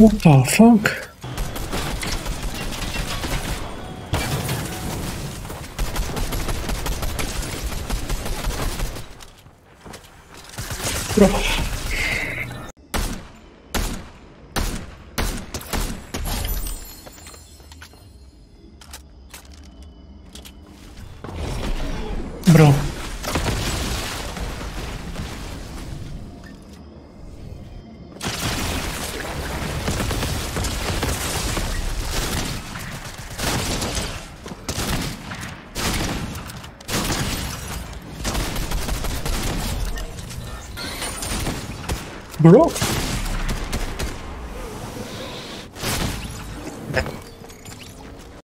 What the fuck? Bro. Bro. Bro.